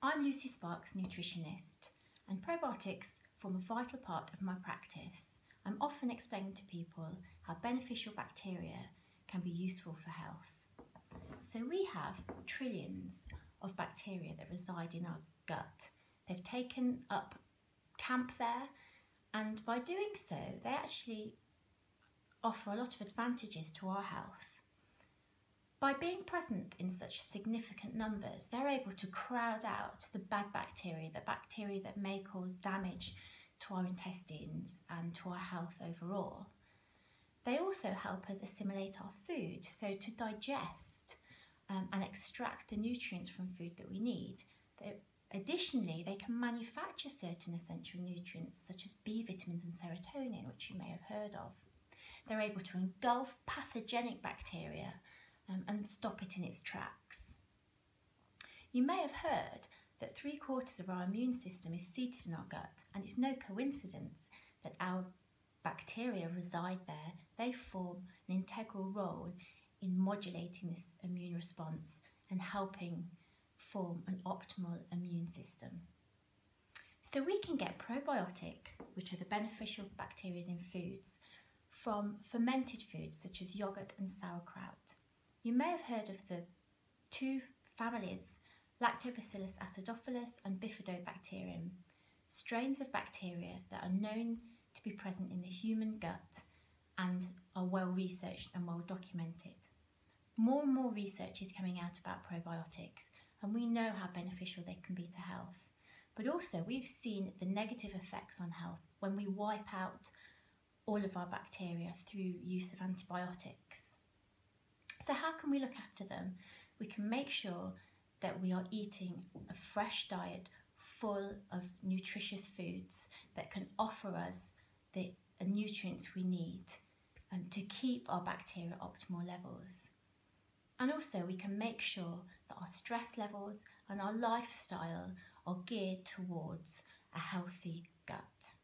I'm Lucy Sparks, nutritionist, and probiotics form a vital part of my practice. I'm often explaining to people how beneficial bacteria can be useful for health. So we have trillions of bacteria that reside in our gut. They've taken up camp there, and by doing so, they actually offer a lot of advantages to our health. By being present in such significant numbers, they're able to crowd out the bad bacteria, the bacteria that may cause damage to our intestines and to our health overall. They also help us assimilate our food, so to digest um, and extract the nutrients from food that we need. They, additionally, they can manufacture certain essential nutrients such as B vitamins and serotonin, which you may have heard of. They're able to engulf pathogenic bacteria um, and stop it in its tracks. You may have heard that three quarters of our immune system is seated in our gut, and it's no coincidence that our bacteria reside there. They form an integral role in modulating this immune response and helping form an optimal immune system. So we can get probiotics, which are the beneficial bacteria in foods, from fermented foods such as yogurt and sauerkraut. You may have heard of the two families, Lactobacillus acidophilus and Bifidobacterium, strains of bacteria that are known to be present in the human gut and are well researched and well documented. More and more research is coming out about probiotics and we know how beneficial they can be to health. But also we've seen the negative effects on health when we wipe out all of our bacteria through use of antibiotics. So how can we look after them? We can make sure that we are eating a fresh diet full of nutritious foods that can offer us the nutrients we need um, to keep our bacteria at optimal levels. And also we can make sure that our stress levels and our lifestyle are geared towards a healthy gut.